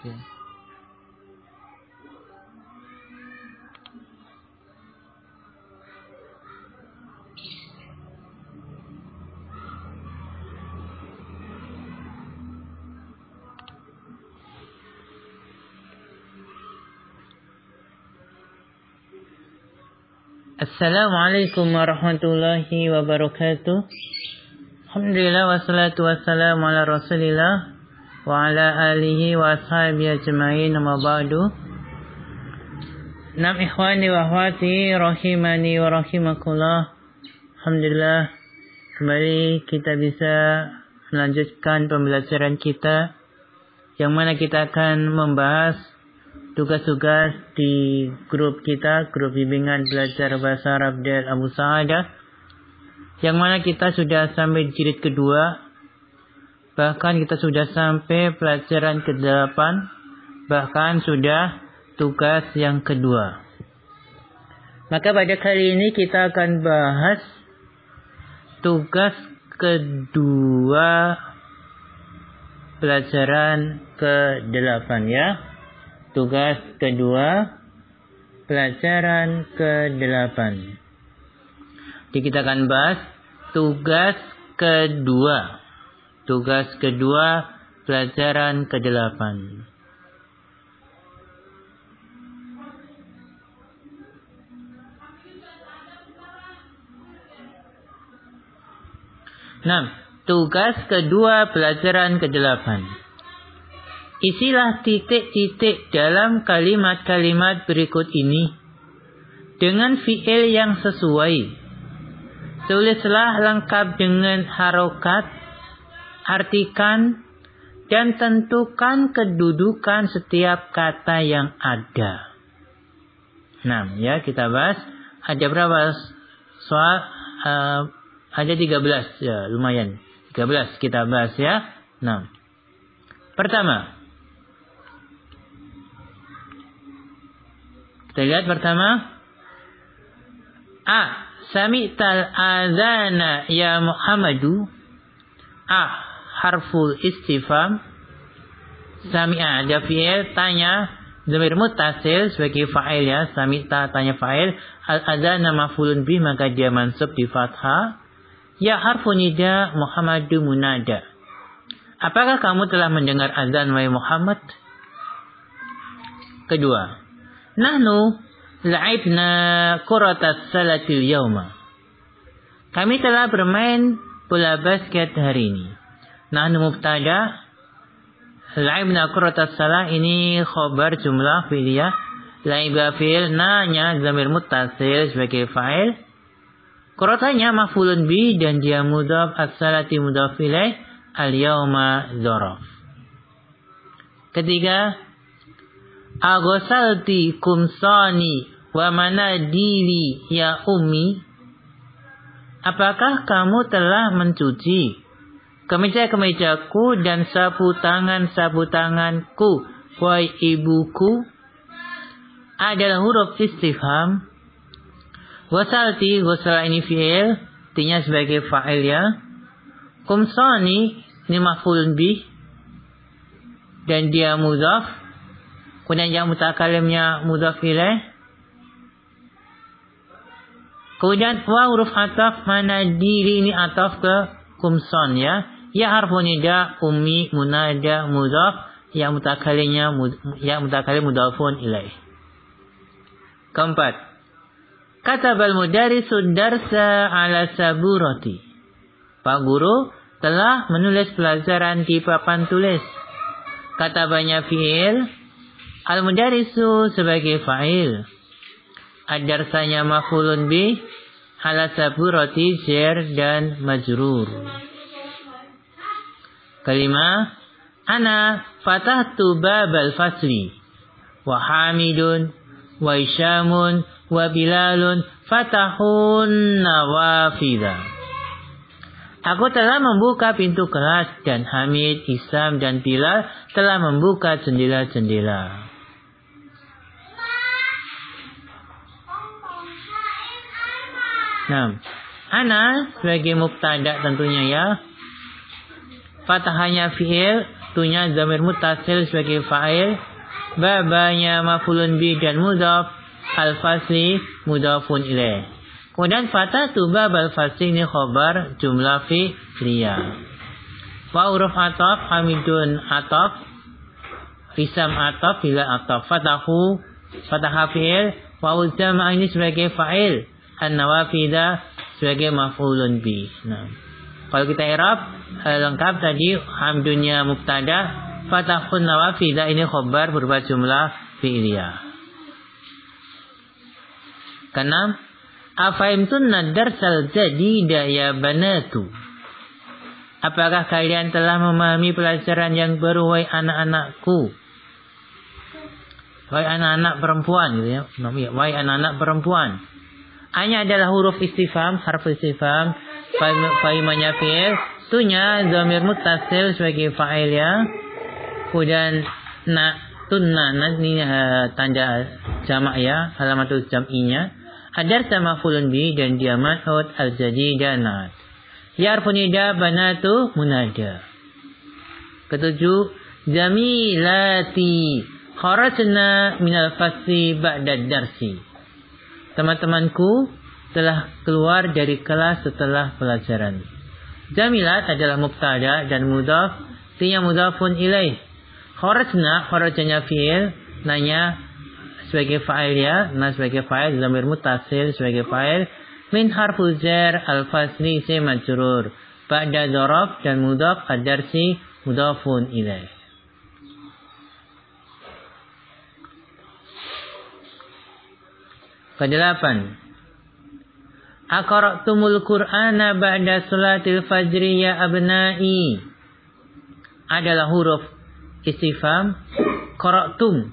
السلام عليكم ورحمة الله وبركاته. الحمد لله والصلاة والسلام على رسول الله. Wa wa ashabihi ajma'in amma ba'du. Nam ikhwani wa akhwati rahimani wa rahimakumullah. Alhamdulillah kembali kita bisa melanjutkan pembelajaran kita yang mana kita akan membahas tugas-tugas di grup kita, grup bimbingan belajar bahasa Arab dari Abu Sa'adah. Yang mana kita sudah sampai jilid kedua. Bahkan kita sudah sampai pelajaran ke-8. Bahkan sudah tugas yang kedua. Maka pada kali ini kita akan bahas tugas kedua pelajaran ke-8 ya. Tugas kedua, pelajaran ke-8. Jadi kita akan bahas tugas kedua. Tugas kedua, pelajaran ke-8. Nah, tugas kedua pelajaran ke-8. Isilah titik-titik dalam kalimat-kalimat berikut ini dengan fiil yang sesuai. Tulislah lengkap dengan harokat, artikan, dan tentukan kedudukan setiap kata yang ada. Nah, ya kita bahas. Ada berapa soal? Uh, ada 13 ya, lumayan. 13 kita bahas ya. Nah, pertama, Kita lihat pertama. A. Sami'tal azana ya Muhammadu. A. Harful istifam. Sami'a ada fi'il tanya. Zamir mutasil sebagai fa'il ya. Sami'ta tanya fa'il. Al-azana mafulun bi maka dia mansub di fathah. Ya harfu nida Muhammadu munada. Apakah kamu telah mendengar azan wahai Muhammad? Kedua. Nahnu la'ibna kuratas salatil yauma. Kami telah bermain bola basket hari ini. Nahnu mubtada. La'ibna kuratas salah ini khobar jumlah fi'liyah. La'iba fi'il nanya zamir mutasil sebagai fa'il. Kurotanya mafulun bi dan dia mudaf as-salati mudaf ilaih al-yauma dzaraf. Ketiga, Agosalti kumsani wa manadili ya ummi. Apakah kamu telah mencuci kemeja-kemejaku dan sapu tangan-sapu tanganku, wahai ibuku? Adalah huruf istifham. Wasalti, wasal ini fi'il, artinya sebagai fa'il ya. Kumsani, ini mafulun bih. Dan dia mudhaf Kemudian yang mutakalimnya mudhaf ilaih. Kemudian wa huruf ataf mana diri ini ataf ke kumson ya. Ya harfu nida ummi munada mudhaf yang mutakalimnya yang mutakalim mudhafun ilaih. Keempat. Katabal mudarisu darsa ala saburati. Pak guru telah menulis pelajaran di papan tulis. Kata banyak fiil Al-mudarisu sebagai fa'il. Adarsanya mafulun bi ala saburati jar dan majrur. Kelima, ana fatahtu babal fasli wa hamidun wa isyamun wa bilalun fatahun nawafidha. Aku telah membuka pintu kelas dan Hamid, Isam dan Bilal telah membuka jendela-jendela. Nah, ana sebagai mubtada tentunya ya. Fatahanya fi'il tunya zamir mutasil sebagai fa'il. Babanya mafulun bi dan mudaf al-fasli mudafun ilaih kemudian fatatu bab al-fasli ini khobar jumlah fi liya wa huruf ataf hamidun ataf Risam ataf bila ataf. Fatahu fatah fi'il. Wa jama' ini sebagai fa'il. An-nawafida sebagai maf'ulun bi. Nah. Kalau kita i'rab eh, lengkap tadi hamdunya mubtada fatahun nawafida ini khobar berupa jumlah fi'liyah. Keenam, afaimtunna darsal jadida ya banatu. Apakah kalian telah memahami pelajaran yang baru wahai anak-anakku? Wahai anak-anak perempuan gitu ya. Wahai anak-anak perempuan. Hanya adalah huruf istifham, harf istifham Faimanya fi'il. Tunya zamir mutasil sebagai fa'il ya. Kemudian na tunna na ini uh, tanda jamak ya, alamatul jam'inya. Adar sama fulun bi dan dia man'ud al-jadi danat. Nida banatu munada. Ketujuh, jamilati kharajna minal fasi ba'da darsi. Teman-temanku telah keluar dari kelas setelah pelajaran. Jamilat adalah mubtada dan mudaf, tinya mudafun ilaih. Kharajna, kharajnya fi'il, nanya sebagai fa'il ya, nah sebagai fa'il, zamir mutasil sebagai fa'il, min harful jar al-fasli si majrur. Ba'da dan mudaf ad-darsi mudafun ilaih. Kedelapan, Aqra'tumul Qur'ana ba'da salatil fajri ya abna'i. Adalah huruf istifham. Qara'tum.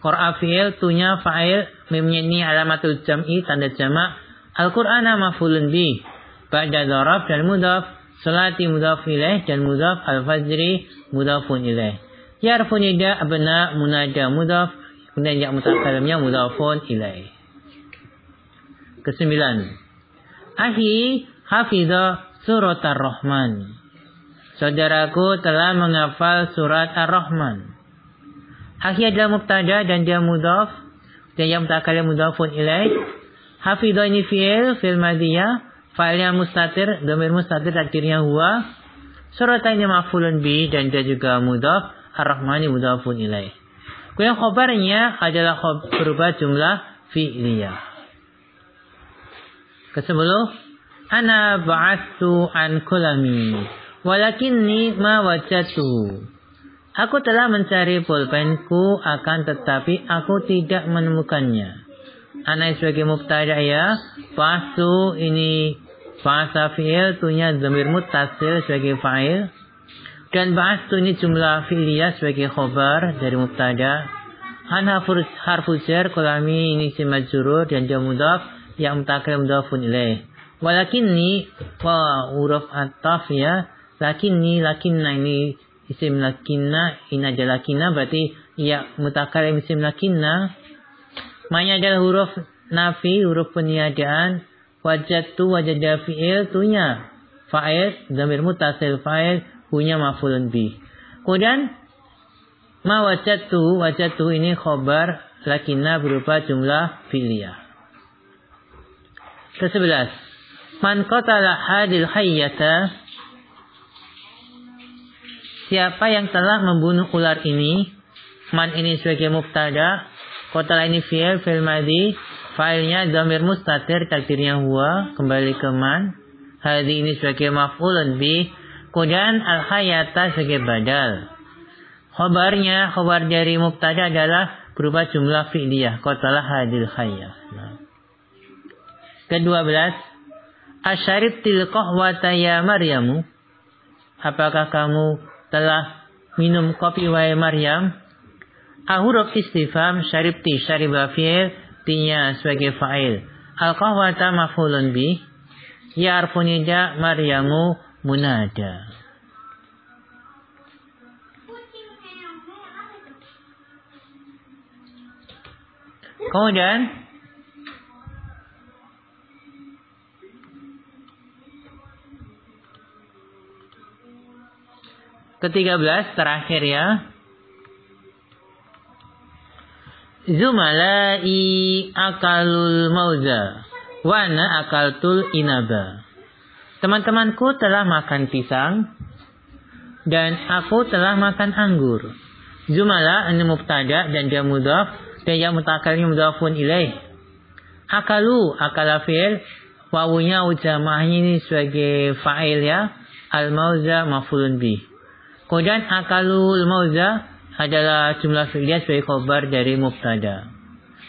Qara'a fi'il, tunya fa'il, mimnya ini alamatul jam'i, tanda jamak. Al-Qur'ana mafulun bi. Ba'da dharab dan mudaf. Salati mudaf ilaih dan mudaf al-fajri mudafun ilaih. Yarfu nida abna munada mudaf. Kemudian ya mudafun ilaih. Kesembilan. Ahi hafidha surat ar-Rahman. Saudaraku telah menghafal surat ar-Rahman. Ahi adalah mubtada dan dia mudaf. Dan yang mutakalim mudafun ilaih. Hafidha ini fi'il, fi'il madiyah. Fa'ilnya mustatir, domir mustatir takdirnya huwa. Surat ini mafulun bi dan dia juga mudaf. Ar-Rahmani mudafun ilaih. Kemudian khobarnya adalah khobar berubah jumlah fi'liyah. Kesepuluh, ana ba'athu an kulami, walakinni ma wajatu. Aku telah mencari pulpenku, akan tetapi aku tidak menemukannya. Ana sebagai mubtada ya, pasu ini bahasa fi'il, tunya zamir mutasil sebagai fa'il. Dan ba'astu ini jumlah fi'liyah sebagai khobar dari mubtada. An harfu jar kulami ini si majurur dan dia yang mutakallim mudafun ilaih. Walakinni wa huruf ataf ya. Lakinni lakinna ini isim lakinna ini adalah lakinna berarti ya mutakallim isim lakinna. Manya adalah huruf nafi, huruf peniadaan. Wajatu wajada fi'il tunya. Fa'il, zamir mutasil fa'il, punya mafulun bi. Kemudian ma wajatu, wajatu ini khobar lakinna berupa jumlah fi'liyah. Ke-11. Man qatala hadil hayyata Siapa yang telah membunuh ular ini? Man ini sebagai mubtada, qatala ini fi'il fil madhi, fa'ilnya dhamir mustatir takdirnya huwa, kembali ke man. Hadi ini sebagai maf'ulun bi, kemudian al hayata sebagai badal. Khobarnya, khobar dari mubtada adalah berupa jumlah fi'liyah, qatala hadil hayyah. Nah. Ke-12. Asyarib tilqah wataya Maryamu. Apakah kamu telah minum kopi wahai Maryam? Ahuruf istifam syaribti syariba fi'il tinya sebagai fa'il. Al-qahwata maf'ulun bi. Ya arfunida Maryamu munada. Kemudian ke-13 terakhir ya. Zumalai akalul mauza. Wana akaltul inaba. Teman-temanku telah makan pisang dan aku telah makan anggur. Zumala ini mubtada dan dia mudaf dan yang mutakalnya mudafun ilaih. Akalu akala fi'il wawunya ujamahnya ini sebagai fa'il ya. Al-mauza mafulun bih. Kemudian akalul mauza adalah jumlah fi'ilnya sebagai khobar dari mubtada.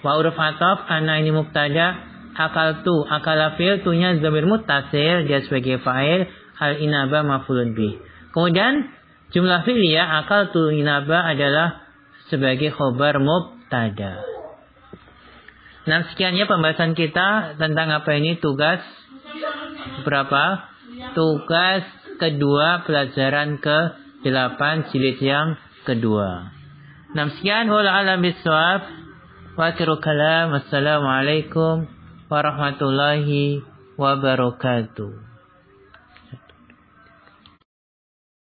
Wa uruf ataf karena ini mubtada akal tu akal fi'il tunya zamir mutasil dia sebagai fa'il al inaba mafulun bi. Kemudian jumlah fi'liyah akal tu inaba adalah sebagai khobar mubtada. Nah sekiannya pembahasan kita tentang apa ini tugas berapa? Tugas kedua pelajaran ke 8 jilid yang kedua. Nah, sekian wala alam bisawab. Wa kalam. Wassalamualaikum warahmatullahi wabarakatuh.